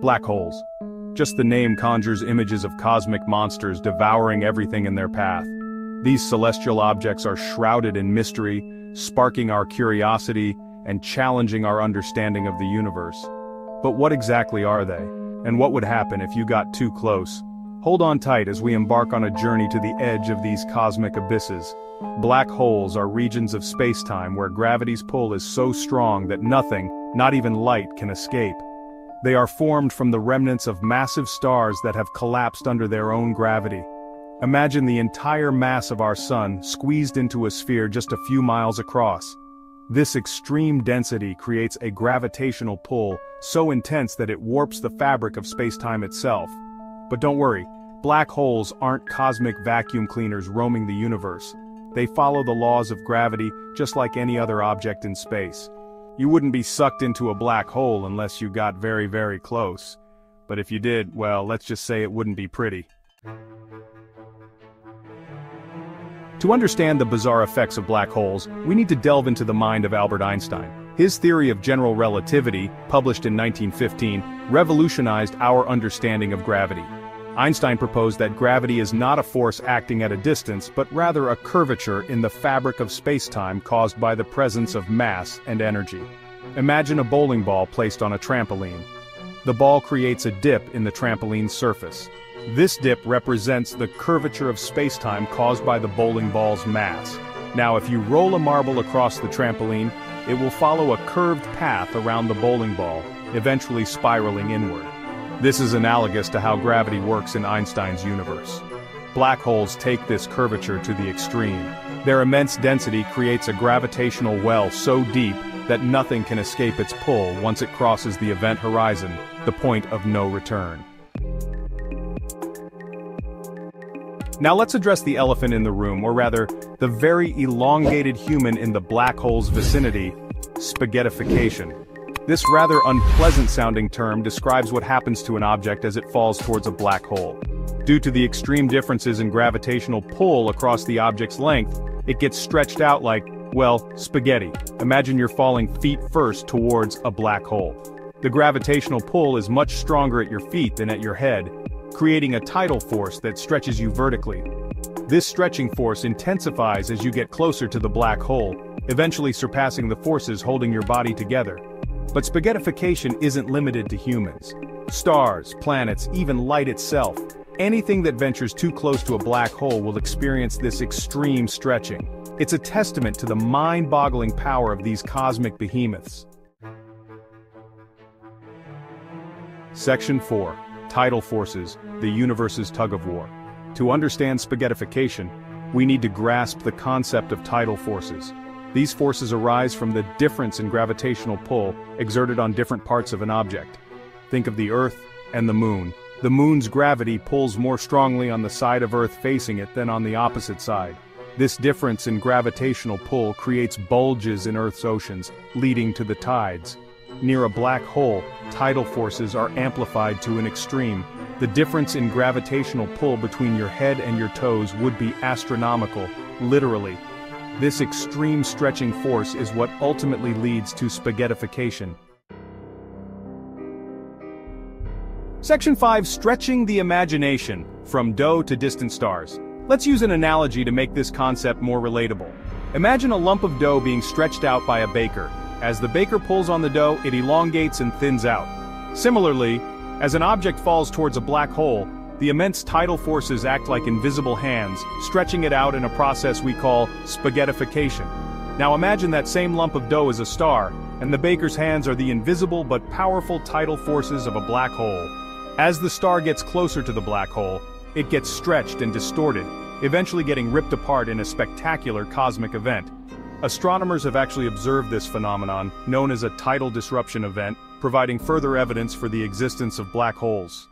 Black holes. Just the name conjures images of cosmic monsters devouring everything in their path. These celestial objects are shrouded in mystery, sparking our curiosity, and challenging our understanding of the universe. But what exactly are they? And what would happen if you got too close? Hold on tight as we embark on a journey to the edge of these cosmic abysses. Black holes are regions of spacetime where gravity's pull is so strong that nothing, not even light, can escape. They are formed from the remnants of massive stars that have collapsed under their own gravity. Imagine the entire mass of our sun squeezed into a sphere just a few miles across. This extreme density creates a gravitational pull so intense that it warps the fabric of spacetime itself. But don't worry, black holes aren't cosmic vacuum cleaners roaming the universe. They follow the laws of gravity just like any other object in space. You wouldn't be sucked into a black hole unless you got very very close. But if you did, well, let's just say it wouldn't be pretty. To understand the bizarre effects of black holes, we need to delve into the mind of Albert Einstein. His theory of general relativity, published in 1915, revolutionized our understanding of gravity. Einstein proposed that gravity is not a force acting at a distance but rather a curvature in the fabric of spacetime caused by the presence of mass and energy. Imagine a bowling ball placed on a trampoline. The ball creates a dip in the trampoline's surface. This dip represents the curvature of spacetime caused by the bowling ball's mass. Now if you roll a marble across the trampoline, it will follow a curved path around the bowling ball, eventually spiraling inward. This is analogous to how gravity works in Einstein's universe. Black holes take this curvature to the extreme. Their immense density creates a gravitational well so deep that nothing can escape its pull once it crosses the event horizon, the point of no return. Now let's address the elephant in the room, or rather, the very elongated human in the black hole's vicinity, spaghettification. This rather unpleasant-sounding term describes what happens to an object as it falls towards a black hole. Due to the extreme differences in gravitational pull across the object's length, it gets stretched out like, well, spaghetti. Imagine you're falling feet first towards a black hole. The gravitational pull is much stronger at your feet than at your head, creating a tidal force that stretches you vertically. This stretching force intensifies as you get closer to the black hole, eventually surpassing the forces holding your body together. But spaghettification isn't limited to humans. Stars, planets, even light itself, anything that ventures too close to a black hole will experience this extreme stretching. It's a testament to the mind-boggling power of these cosmic behemoths. Section 4. Tidal Forces, the Universe's Tug of War. To understand spaghettification, we need to grasp the concept of tidal forces. These forces arise from the difference in gravitational pull exerted on different parts of an object. Think of the Earth and the Moon. The Moon's gravity pulls more strongly on the side of Earth facing it than on the opposite side. This difference in gravitational pull creates bulges in Earth's oceans, leading to the tides. Near a black hole, tidal forces are amplified to an extreme. The difference in gravitational pull between your head and your toes would be astronomical, literally, this extreme stretching force is what ultimately leads to spaghettification. Section 5 Stretching the Imagination, From Dough to Distant Stars. Let's use an analogy to make this concept more relatable. Imagine a lump of dough being stretched out by a baker. As the baker pulls on the dough, it elongates and thins out. Similarly, as an object falls towards a black hole, the immense tidal forces act like invisible hands, stretching it out in a process we call spaghettification. Now imagine that same lump of dough is a star, and the baker's hands are the invisible but powerful tidal forces of a black hole. As the star gets closer to the black hole, it gets stretched and distorted, eventually getting ripped apart in a spectacular cosmic event. Astronomers have actually observed this phenomenon, known as a tidal disruption event, providing further evidence for the existence of black holes.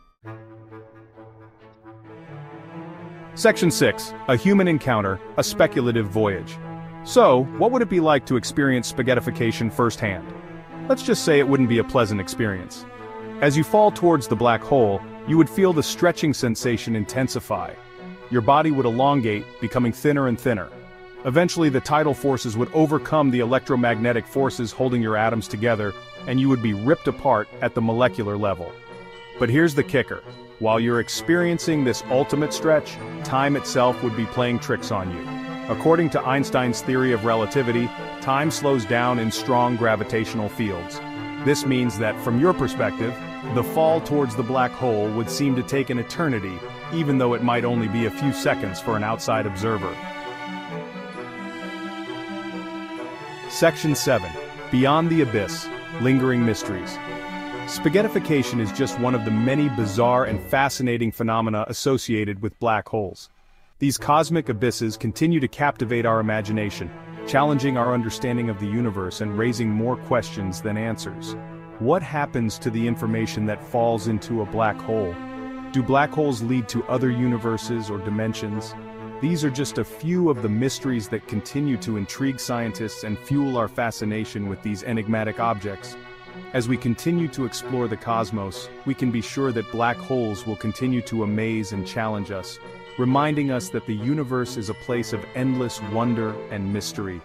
Section 6. A Human Encounter, a Speculative Voyage. So, what would it be like to experience spaghettification firsthand? Let's just say it wouldn't be a pleasant experience. As you fall towards the black hole, you would feel the stretching sensation intensify. Your body would elongate, becoming thinner and thinner. Eventually the tidal forces would overcome the electromagnetic forces holding your atoms together, and you would be ripped apart at the molecular level. But here's the kicker. While you're experiencing this ultimate stretch, time itself would be playing tricks on you. According to Einstein's theory of relativity, time slows down in strong gravitational fields. This means that, from your perspective, the fall towards the black hole would seem to take an eternity, even though it might only be a few seconds for an outside observer. Section 7. Beyond the Abyss, Lingering Mysteries. Spaghettification is just one of the many bizarre and fascinating phenomena associated with black holes. These cosmic abysses continue to captivate our imagination, challenging our understanding of the universe and raising more questions than answers. What happens to the information that falls into a black hole? Do black holes lead to other universes or dimensions? These are just a few of the mysteries that continue to intrigue scientists and fuel our fascination with these enigmatic objects. As we continue to explore the cosmos, we can be sure that black holes will continue to amaze and challenge us, reminding us that the universe is a place of endless wonder and mystery.